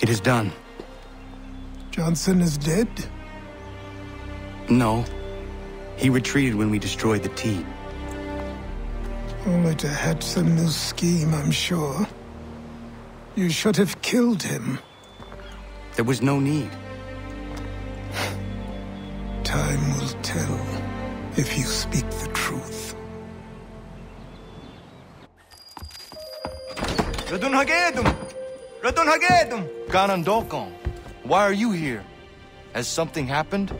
It is done. Johnson is dead? No. He retreated when we destroyed the tea. Only to hatch some new scheme, I'm sure. You should have killed him. There was no need. Time will tell if you speak the truth. Ratonhnhaké:ton! Radun Hagedum! Kanen'tó:kon, why are you here? Has something happened?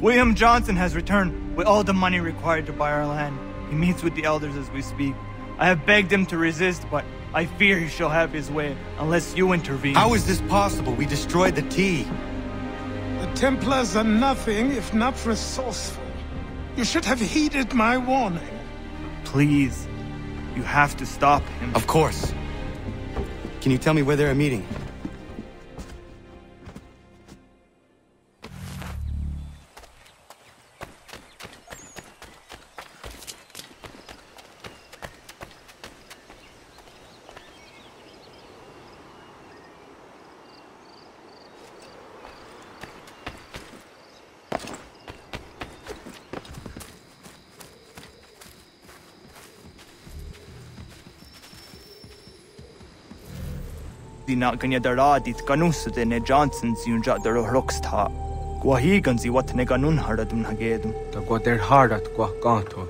William Johnson has returned with all the money required to buy our land. He meets with the elders as we speak. I have begged him to resist, but I fear he shall have his way unless you intervene. How is this possible? We destroyed the tea. The Templars are nothing if not resourceful. You should have heeded my warning. Please, you have to stop him. Of course. Can you tell me where they're meeting? dina ganja daradit ganusut ene Johnson si unja daro rokstha. Gwa higan si wat ne ganun haradun hagedum. Ta gwa der harat gwa kanto.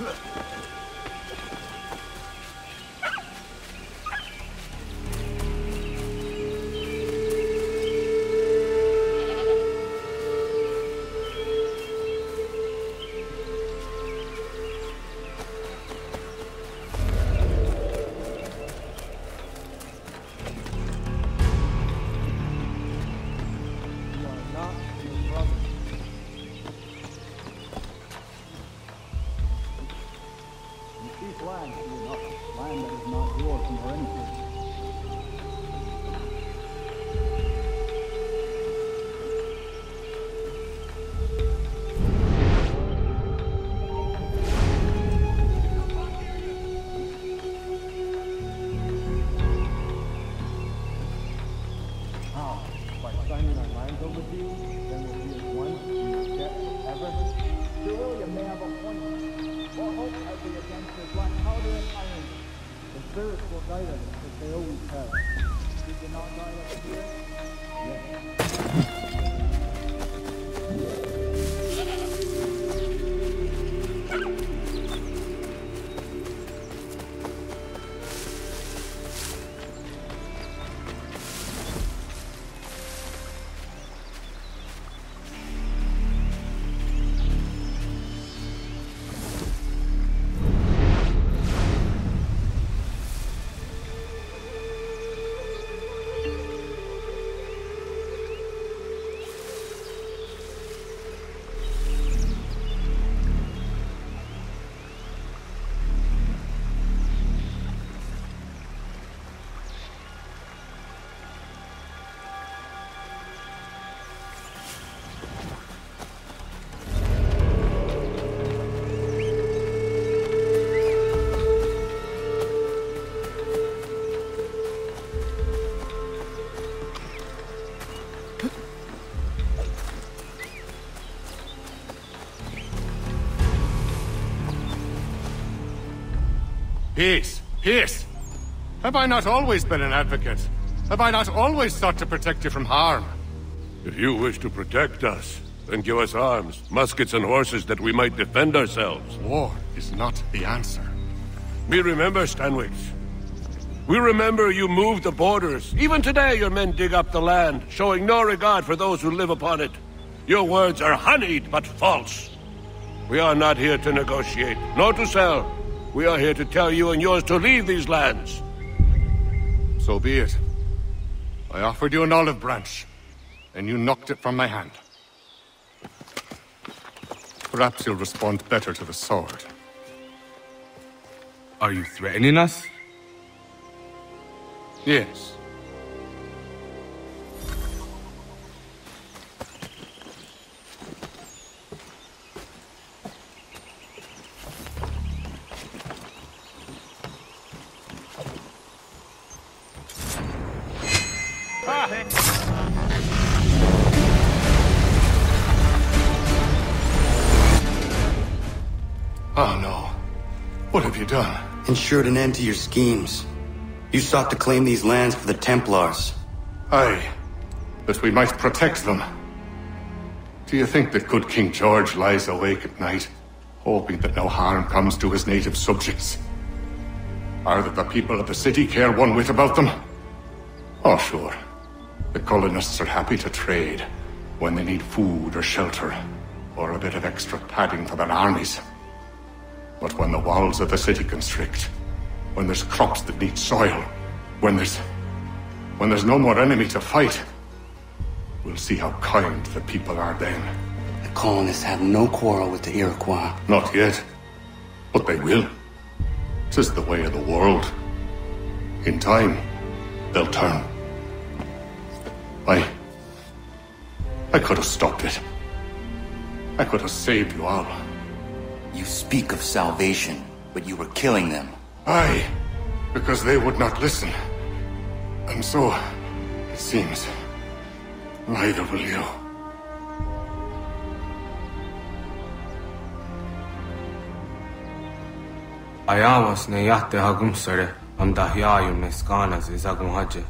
Ugh. Peace, peace. Have I not always been an advocate? Have I not always sought to protect you from harm? If you wish to protect us, then give us arms, muskets and horses that we might defend ourselves. War is not the answer. We remember, Stanwix. We remember you moved the borders. Even today your men dig up the land, showing no regard for those who live upon it. Your words are honeyed, but false. We are not here to negotiate, nor to sell. We are here to tell you and yours to leave these lands. So be it. I offered you an olive branch, and you knocked it from my hand. Perhaps you'll respond better to the sword. Are you threatening us? Yes. Done? Ensured an end to your schemes. You sought to claim these lands for the Templars. Aye. That we might protect them. Do you think that good King George lies awake at night, hoping that no harm comes to his native subjects? Or that the people of the city care one whit about them? Oh, sure. The colonists are happy to trade when they need food or shelter, or a bit of extra padding for their armies. But when the walls of the city constrict, when there's crops that need soil, when there's... when there's no more enemy to fight, we'll see how kind the people are then. The colonists have no quarrel with the Iroquois. Not yet. But they will. Tis the way of the world. In time, they'll turn. I... I could have stopped it. I could have saved you all. You speak of salvation, but you were killing them. Aye, because they would not listen. And so, it seems, neither will you. Ayawas ne yahte hagum sare, am dahyayu ne skanas izagum haje.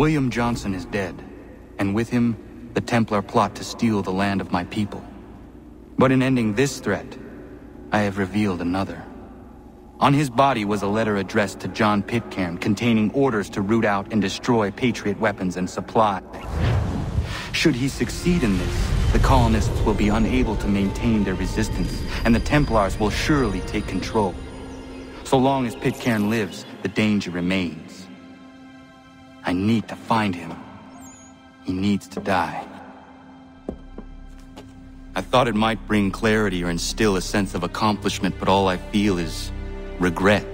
William Johnson is dead, and with him, the Templar plot to steal the land of my people. But in ending this threat, I have revealed another. On his body was a letter addressed to John Pitcairn containing orders to root out and destroy Patriot weapons and supply. Should he succeed in this, the colonists will be unable to maintain their resistance, and the Templars will surely take control. So long as Pitcairn lives, the danger remains. I need to find him. He needs to die. I thought it might bring clarity or instill a sense of accomplishment, but all I feel is regret.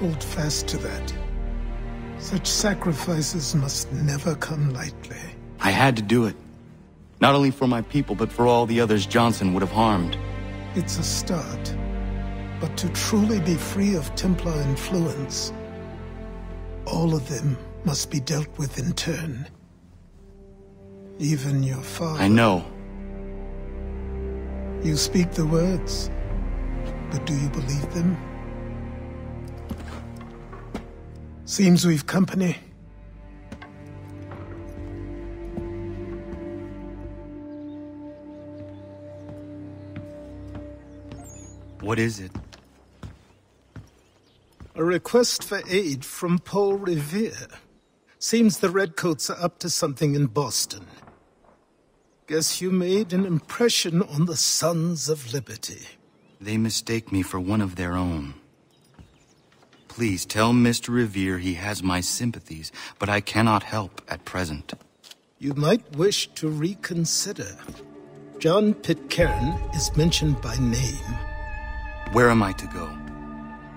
Hold fast to that. Such sacrifices must never come lightly. I had to do it. Not only for my people, but for all the others Johnson would have harmed. It's a start. But to truly be free of Templar influence, all of them must be dealt with in turn. Even your father. I know. You speak the words, but do you believe them? Seems we've company. What is it? A request for aid from Paul Revere. Seems the Redcoats are up to something in Boston. Guess you made an impression on the Sons of Liberty. They mistake me for one of their own. Please tell Mr. Revere he has my sympathies, but I cannot help at present. You might wish to reconsider. John Pitcairn is mentioned by name. Where am I to go?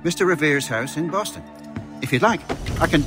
Mr. Revere's house in Boston. If you'd like, I can